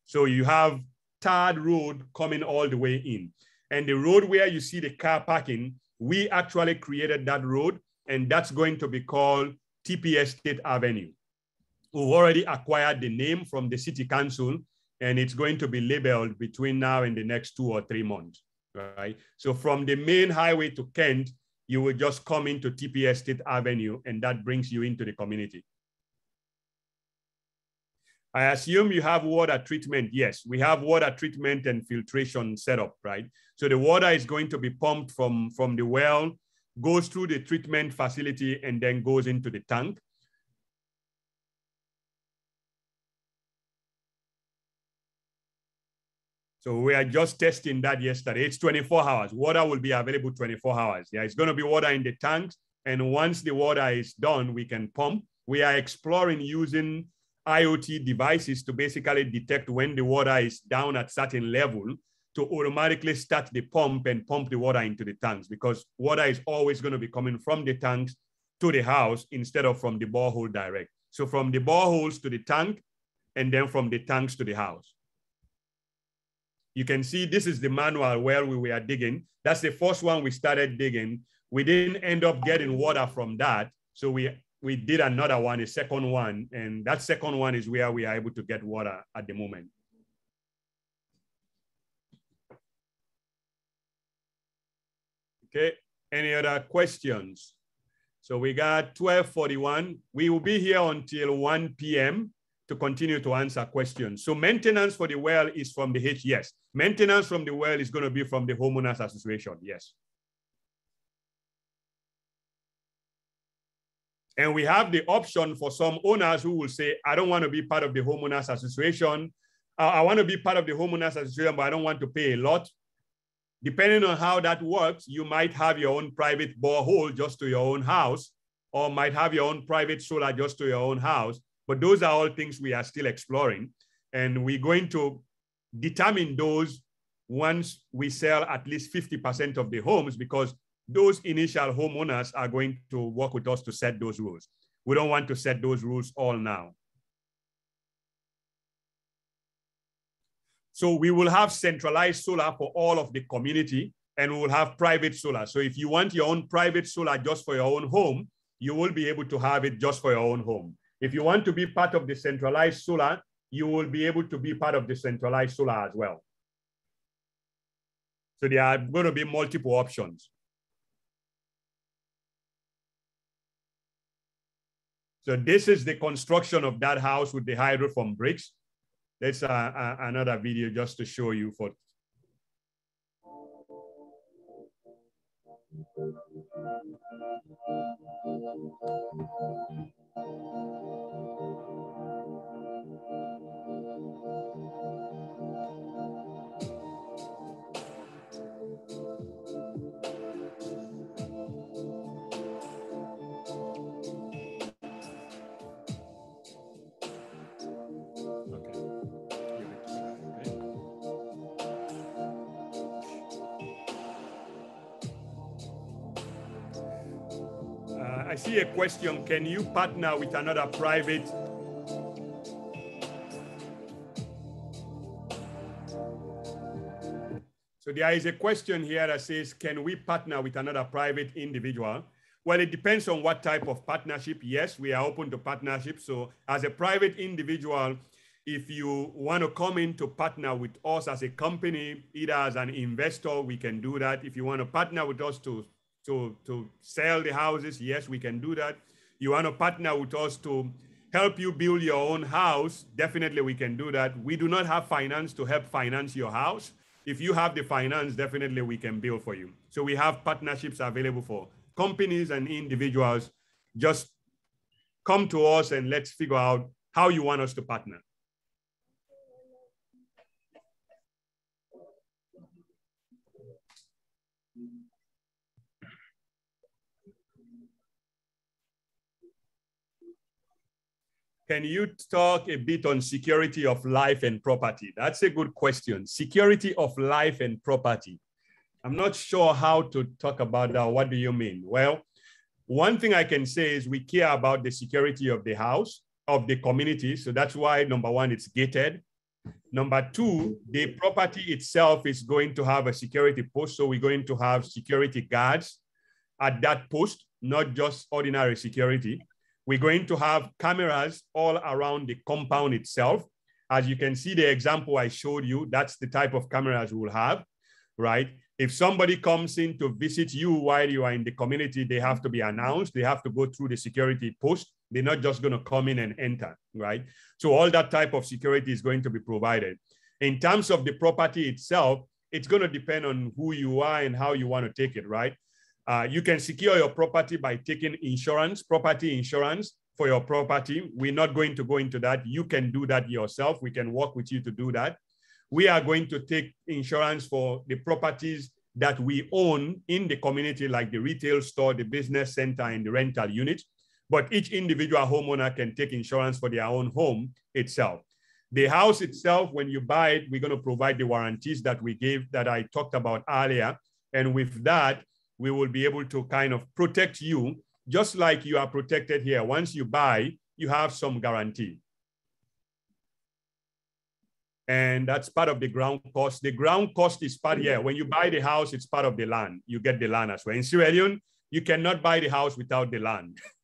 So you have Third Road coming all the way in. And the road where you see the car parking, we actually created that road, and that's going to be called TpESTATE Avenue. We've already acquired the name from the city council, and it's going to be labeled between now and the next two or three months, right? So from the main highway to Kent, you will just come into TpESTATE Avenue, and that brings you into the community. I assume you have water treatment. Yes, we have water treatment and filtration set up, right? So the water is going to be pumped from, from the well, goes through the treatment facility, and then goes into the tank. So we are just testing that yesterday. It's 24 hours. Water will be available 24 hours. Yeah, it's going to be water in the tanks. And once the water is done, we can pump. We are exploring using IoT devices to basically detect when the water is down at certain level to automatically start the pump and pump the water into the tanks because water is always going to be coming from the tanks to the house instead of from the borehole direct. So from the boreholes to the tank and then from the tanks to the house. You can see this is the manual where we were digging. That's the first one we started digging. We didn't end up getting water from that. So we we did another one, a second one, and that second one is where we are able to get water at the moment. Okay, any other questions? So we got 1241. We will be here until 1 p.m. to continue to answer questions. So maintenance for the well is from the H, yes. Maintenance from the well is gonna be from the homeowners association, yes. And we have the option for some owners who will say, I don't want to be part of the homeowners association. Uh, I want to be part of the homeowners association, but I don't want to pay a lot. Depending on how that works, you might have your own private borehole just to your own house, or might have your own private solar just to your own house. But those are all things we are still exploring. And we're going to determine those once we sell at least 50% of the homes because those initial homeowners are going to work with us to set those rules. We don't want to set those rules all now. So we will have centralized solar for all of the community and we will have private solar. So if you want your own private solar just for your own home, you will be able to have it just for your own home. If you want to be part of the centralized solar, you will be able to be part of the centralized solar as well. So there are going to be multiple options. So this is the construction of that house with the Hydraform bricks. That's uh, uh, another video just to show you for. I see a question. Can you partner with another private? So there is a question here that says, can we partner with another private individual? Well, it depends on what type of partnership. Yes, we are open to partnership. So as a private individual, if you want to come in to partner with us as a company, either as an investor, we can do that. If you want to partner with us to to, to sell the houses, yes, we can do that. You want to partner with us to help you build your own house, definitely we can do that. We do not have finance to help finance your house. If you have the finance, definitely we can build for you. So we have partnerships available for companies and individuals. Just come to us and let's figure out how you want us to partner. Can you talk a bit on security of life and property? That's a good question. Security of life and property. I'm not sure how to talk about that. What do you mean? Well, one thing I can say is we care about the security of the house, of the community. So that's why, number one, it's gated. Number two, the property itself is going to have a security post. So we're going to have security guards at that post, not just ordinary security. We're going to have cameras all around the compound itself. As you can see the example I showed you, that's the type of cameras we'll have, right? If somebody comes in to visit you while you are in the community, they have to be announced. They have to go through the security post. They're not just going to come in and enter, right? So all that type of security is going to be provided. In terms of the property itself, it's going to depend on who you are and how you want to take it, right? Uh, you can secure your property by taking insurance, property insurance for your property. We're not going to go into that. You can do that yourself. We can work with you to do that. We are going to take insurance for the properties that we own in the community, like the retail store, the business center, and the rental unit. But each individual homeowner can take insurance for their own home itself. The house itself, when you buy it, we're going to provide the warranties that we gave that I talked about earlier. And with that, we will be able to kind of protect you just like you are protected here. Once you buy, you have some guarantee. And that's part of the ground cost. The ground cost is part here. When you buy the house, it's part of the land. You get the land as well. In Sierra Leone, you cannot buy the house without the land. [LAUGHS]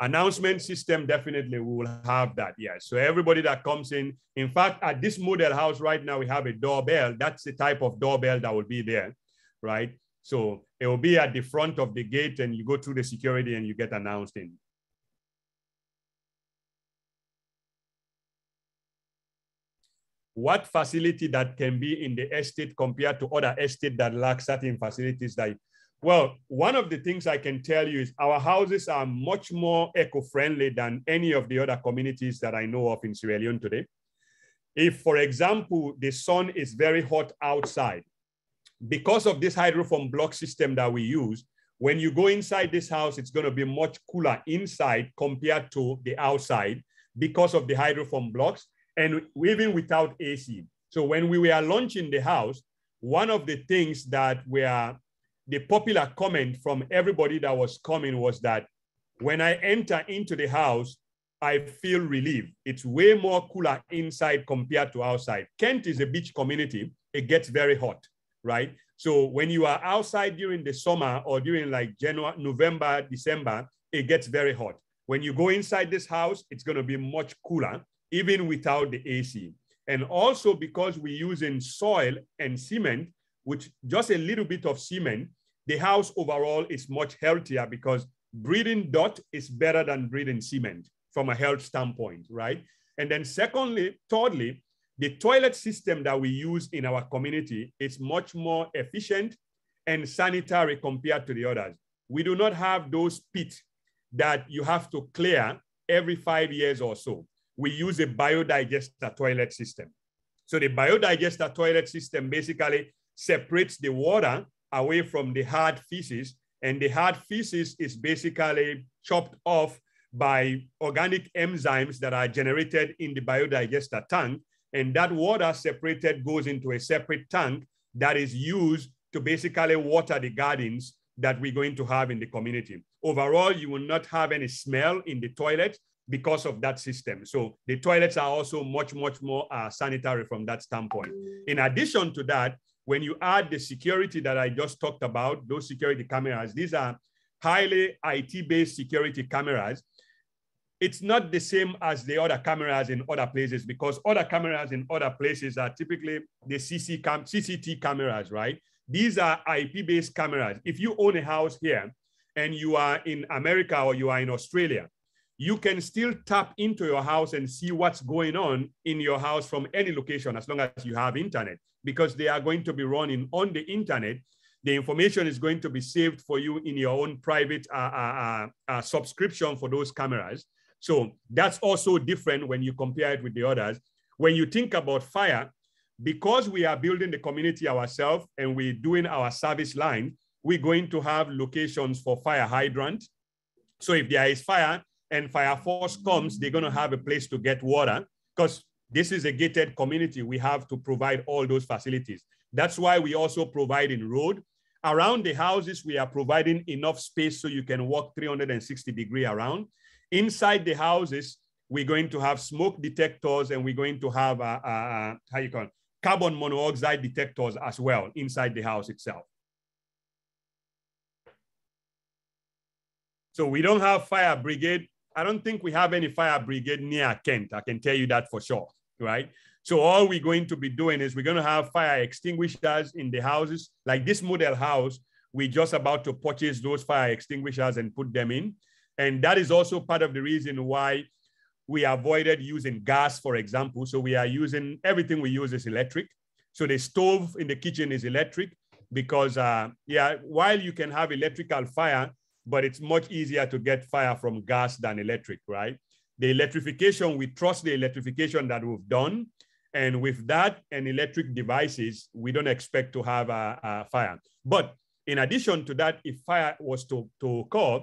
announcement system, definitely we will have that. yes So everybody that comes in, in fact, at this model house right now, we have a doorbell. That's the type of doorbell that will be there, right? So it will be at the front of the gate and you go through the security and you get announced in. What facility that can be in the estate compared to other estate that lack certain facilities that well, one of the things I can tell you is our houses are much more eco-friendly than any of the other communities that I know of in Sierra Leone today. If, for example, the sun is very hot outside, because of this Hydraform block system that we use, when you go inside this house, it's going to be much cooler inside compared to the outside because of the Hydraform blocks and even without AC. So when we were launching the house, one of the things that we are the popular comment from everybody that was coming was that when I enter into the house, I feel relieved. It's way more cooler inside compared to outside. Kent is a beach community. It gets very hot, right? So when you are outside during the summer or during like January, November, December, it gets very hot. When you go inside this house, it's going to be much cooler, even without the AC. And also because we're using soil and cement, which just a little bit of cement, the house overall is much healthier because breeding dirt is better than breeding cement from a health standpoint, right? And then secondly, thirdly, the toilet system that we use in our community is much more efficient and sanitary compared to the others. We do not have those pits that you have to clear every five years or so. We use a biodigester toilet system. So the biodigester toilet system basically separates the water away from the hard feces. And the hard feces is basically chopped off by organic enzymes that are generated in the biodigester tank. And that water separated goes into a separate tank that is used to basically water the gardens that we're going to have in the community. Overall, you will not have any smell in the toilet because of that system. So the toilets are also much, much more uh, sanitary from that standpoint. In addition to that, when you add the security that I just talked about, those security cameras, these are highly IT-based security cameras. It's not the same as the other cameras in other places because other cameras in other places are typically the CC cam CCT cameras, right? These are IP-based cameras. If you own a house here and you are in America or you are in Australia, you can still tap into your house and see what's going on in your house from any location as long as you have internet because they are going to be running on the internet. The information is going to be saved for you in your own private uh, uh, uh, uh, subscription for those cameras. So that's also different when you compare it with the others. When you think about fire, because we are building the community ourselves and we're doing our service line, we're going to have locations for fire hydrant. So if there is fire and fire force comes, they're going to have a place to get water because this is a gated community. We have to provide all those facilities. That's why we also provide in road. Around the houses, we are providing enough space so you can walk 360 degree around. Inside the houses, we're going to have smoke detectors and we're going to have, uh, uh, uh how you call it, carbon monoxide detectors as well inside the house itself. So we don't have fire brigade. I don't think we have any fire brigade near Kent. I can tell you that for sure right? So all we're going to be doing is we're going to have fire extinguishers in the houses. Like this model house, we're just about to purchase those fire extinguishers and put them in. And that is also part of the reason why we avoided using gas, for example. So we are using, everything we use is electric. So the stove in the kitchen is electric because, uh, yeah, while you can have electrical fire, but it's much easier to get fire from gas than electric, right? the electrification, we trust the electrification that we've done. And with that and electric devices, we don't expect to have a, a fire. But in addition to that, if fire was to, to occur,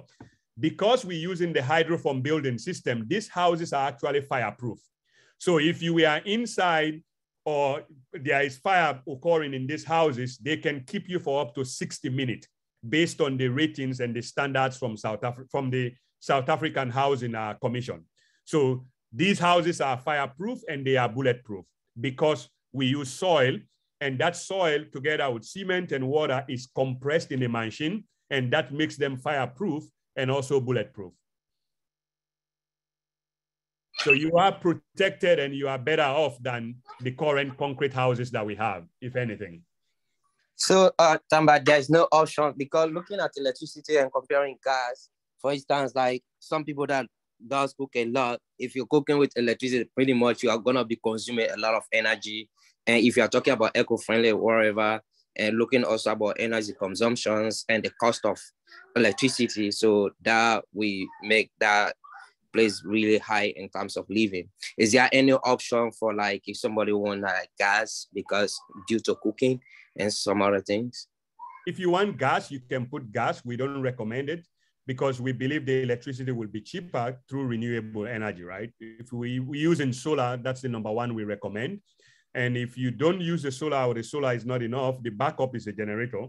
because we're using the Hydraform building system, these houses are actually fireproof. So if you are inside or there is fire occurring in these houses, they can keep you for up to 60 minutes based on the ratings and the standards from South Africa, from the South African Housing uh, Commission. So these houses are fireproof and they are bulletproof because we use soil and that soil together with cement and water is compressed in the machine and that makes them fireproof and also bulletproof. So you are protected and you are better off than the current concrete houses that we have, if anything. So, uh, Tamba, there's no option because looking at electricity and comparing gas, for instance, like some people that does cook a lot, if you're cooking with electricity, pretty much you are gonna be consuming a lot of energy. And if you are talking about eco-friendly, whatever, and looking also about energy consumptions and the cost of electricity, so that we make that place really high in terms of living. Is there any option for like if somebody want like gas because due to cooking and some other things? If you want gas, you can put gas. We don't recommend it because we believe the electricity will be cheaper through renewable energy, right? If we, we use in solar, that's the number one we recommend. And if you don't use the solar or the solar is not enough, the backup is a generator.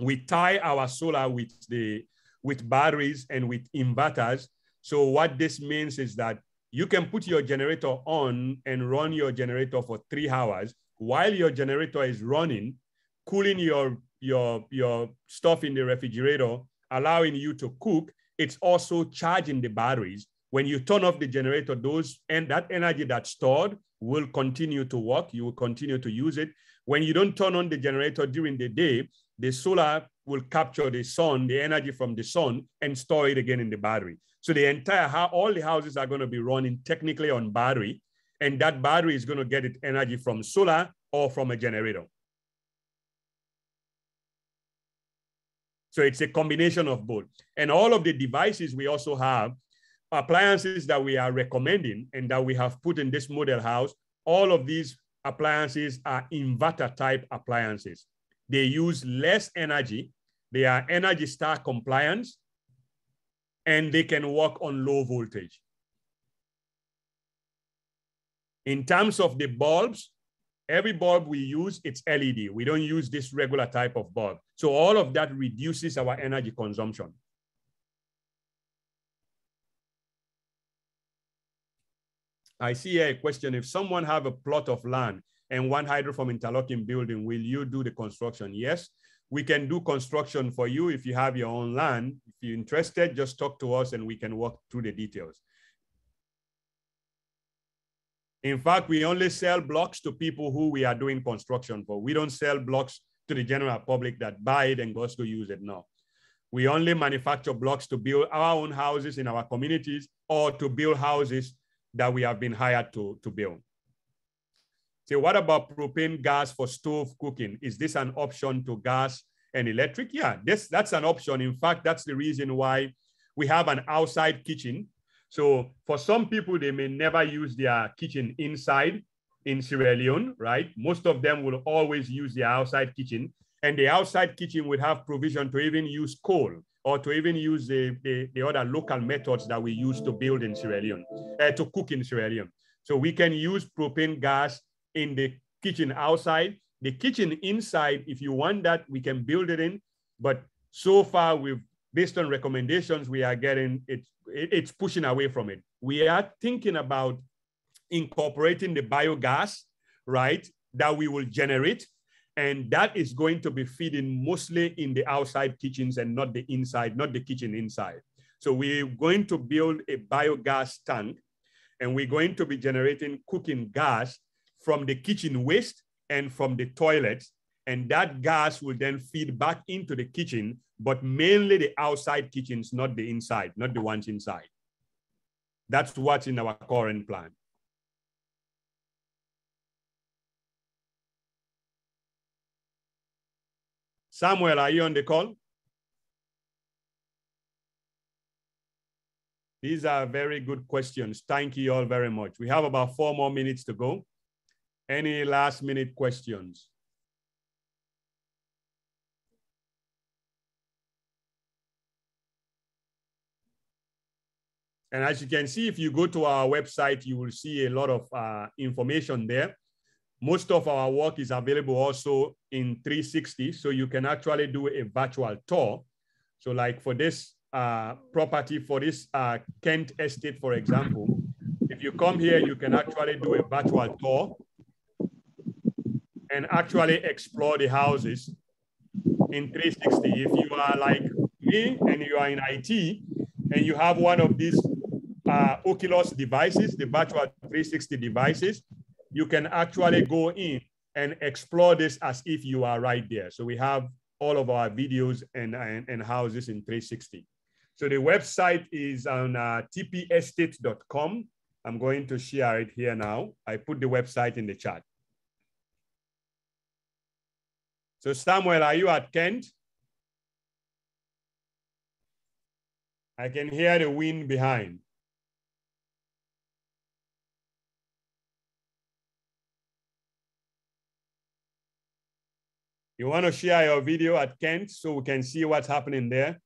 We tie our solar with the with batteries and with inverters so what this means is that you can put your generator on and run your generator for three hours while your generator is running, cooling your, your, your stuff in the refrigerator, allowing you to cook. It's also charging the batteries. When you turn off the generator, those and that energy that's stored will continue to work. You will continue to use it. When you don't turn on the generator during the day, the solar will capture the sun, the energy from the sun, and store it again in the battery. So the entire how all the houses are going to be running technically on battery, and that battery is going to get its energy from solar or from a generator. So it's a combination of both. And all of the devices we also have, appliances that we are recommending and that we have put in this model house, all of these appliances are inverter type appliances. They use less energy. They are Energy Star compliant and they can work on low voltage. In terms of the bulbs, every bulb we use, it's LED. We don't use this regular type of bulb. So all of that reduces our energy consumption. I see a question. If someone have a plot of land and one Hydraform interlocking building, will you do the construction? Yes, we can do construction for you if you have your own land. If you're interested, just talk to us and we can walk through the details. In fact, we only sell blocks to people who we are doing construction for. We don't sell blocks to the general public that buy it and goes to use it now. We only manufacture blocks to build our own houses in our communities or to build houses that we have been hired to, to build. So what about propane gas for stove cooking? Is this an option to gas and electric? Yeah, this, that's an option. In fact, that's the reason why we have an outside kitchen. So for some people, they may never use their kitchen inside in Sierra Leone, right? Most of them will always use the outside kitchen. And the outside kitchen would have provision to even use coal or to even use the, the, the other local methods that we use to build in Sierra Leone, uh, to cook in Sierra Leone. So we can use propane gas in the kitchen outside. The kitchen inside, if you want that, we can build it in. But so far, we've based on recommendations we are getting, it, it, it's pushing away from it. We are thinking about incorporating the biogas, right, that we will generate. And that is going to be feeding mostly in the outside kitchens and not the inside, not the kitchen inside. So we're going to build a biogas tank and we're going to be generating cooking gas from the kitchen waste and from the toilet. And that gas will then feed back into the kitchen, but mainly the outside kitchens, not the inside, not the ones inside. That's what's in our current plan. Samuel, are you on the call? These are very good questions. Thank you all very much. We have about four more minutes to go. Any last minute questions? And as you can see, if you go to our website, you will see a lot of uh, information there. Most of our work is available also in 360, so you can actually do a virtual tour. So like for this uh, property, for this uh, Kent estate, for example, if you come here, you can actually do a virtual tour and actually explore the houses in 360. If you are like me and you are in IT and you have one of these uh, Oculus devices, the virtual 360 devices, you can actually go in and explore this as if you are right there. So we have all of our videos and, and, and houses in 360. So the website is on uh, tpestate.com. I'm going to share it here now. I put the website in the chat. So Samuel, are you at Kent? I can hear the wind behind. You want to share your video at Kent so we can see what's happening there?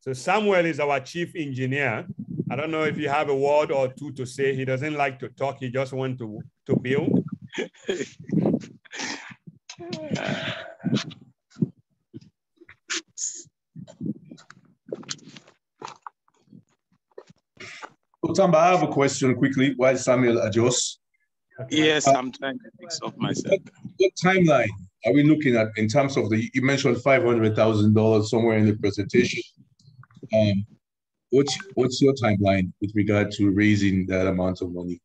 So Samuel is our chief engineer. I don't know if you have a word or two to say. He doesn't like to talk. He just wants to, to build. So Tamba, I have a question quickly while Samuel adjusts. Yes, I'm trying to fix up myself. What timeline are we looking at in terms of the, you mentioned $500,000 somewhere in the presentation. Um, what's, what's your timeline with regard to raising that amount of money?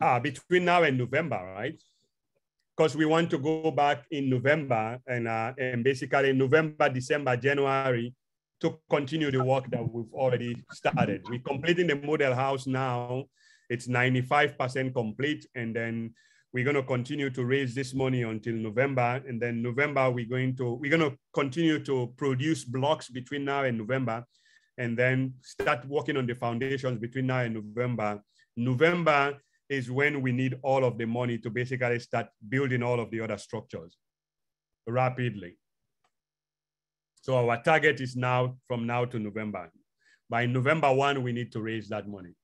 Ah, between now and November, right? Because we want to go back in November and, uh, and basically November, December, January to continue the work that we've already started. We're completing the model house now it's 95% complete. And then we're going to continue to raise this money until November. And then November, we're going to, we're going to continue to produce blocks between now and November and then start working on the foundations between now and November. November is when we need all of the money to basically start building all of the other structures rapidly. So our target is now from now to November. By November 1, we need to raise that money.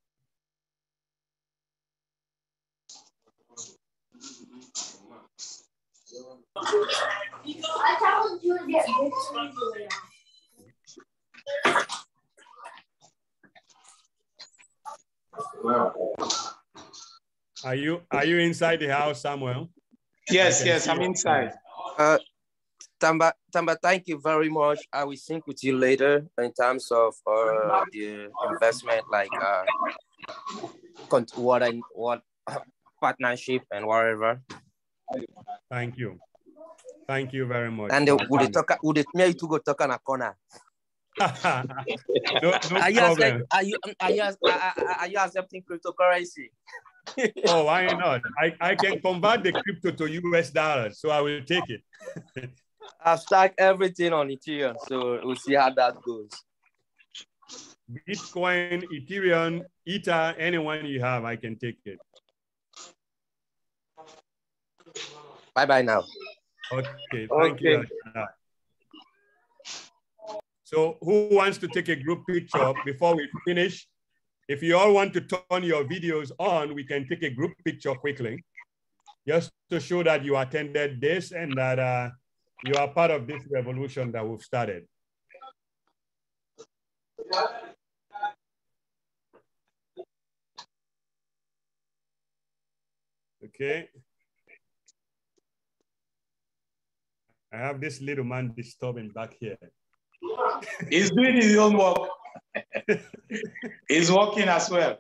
Are you are you inside the house, Samuel? Yes, yes, I'm inside. Uh, Tamba, Tamba, thank you very much. I will sync with you later in terms of uh, the investment, like uh, what I what [LAUGHS] partnership and whatever. Thank you. Thank you very much. And uh, would it talk would it me to go talk on a corner? [LAUGHS] no, no are you problem. accept, are you are you, are, are you accepting cryptocurrency? [LAUGHS] oh, why not? I, I can convert the crypto to US dollars, so I will take it. [LAUGHS] I've stacked everything on Ethereum, so we'll see how that goes. Bitcoin, Ethereum, Ether, anyone you have, I can take it. Bye bye now. Okay, thank you. So who wants to take a group picture before we finish? If you all want to turn your videos on, we can take a group picture quickly, just to show that you attended this and that uh, you are part of this revolution that we've started. Okay. I have this little man disturbing back here. He's doing his own work. [LAUGHS] He's working as well.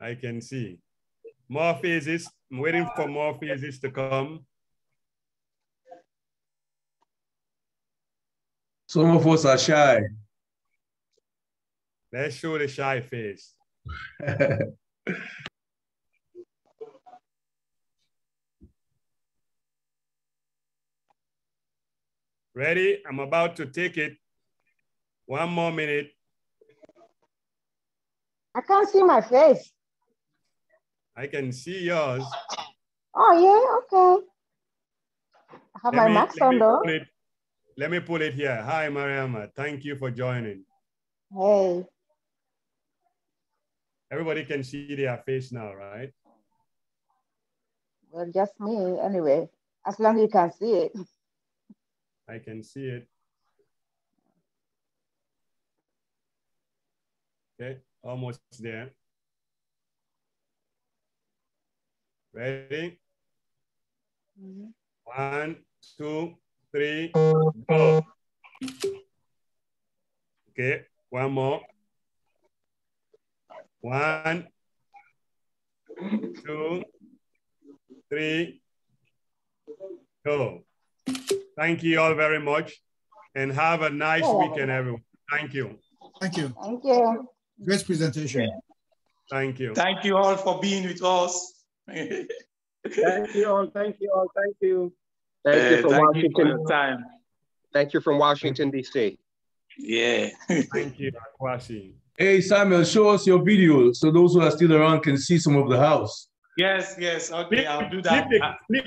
I can see. More phases. I'm waiting for more phases to come. Some of us are shy. Let's show the shy face. [LAUGHS] Ready? I'm about to take it. One more minute. I can't see my face. I can see yours. Oh, yeah, okay. I have Let my mask on though. it- Let me pull it here. Hi, Mariama. Thank you for joining. Hey, Everybody can see their face now, right? well, just me anyway. As long as you can see it. [LAUGHS] I can see it. Okay, almost there. Ready? Mm-hmm. One, two, three, go. Okay, one more. One, two, three, go. Thank you all very much and have a nice weekend, everyone. Thank you. Thank you. Thank you. Great presentation. Thank you. Thank you all for being with us. Thank you all. Thank you all. Thank you. Uh, Thank you from thank you for Washington. your time. Thank you from Washington, D.C. Yeah. Thank you, Akwasi. Hey, Samuel, show us your video so those who are still around can see some of the house. Yes, yes. Okay, I'll do that. the, flip,